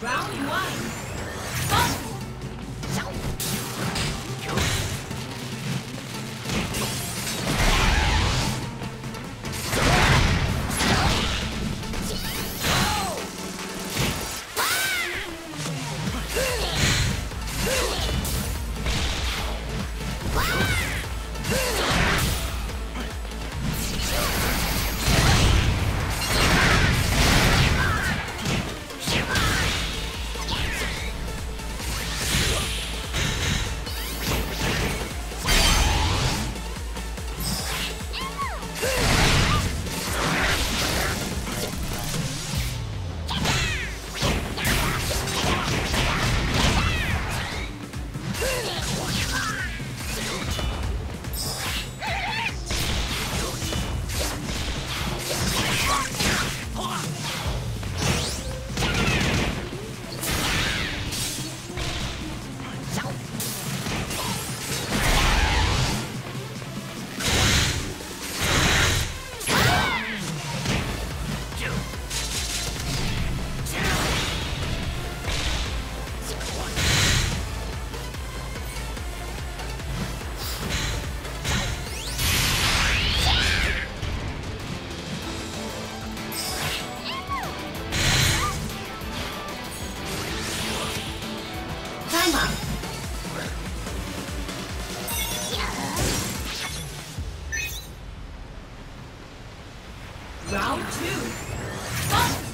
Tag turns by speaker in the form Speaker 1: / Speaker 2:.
Speaker 1: Round one. Round two. Fight!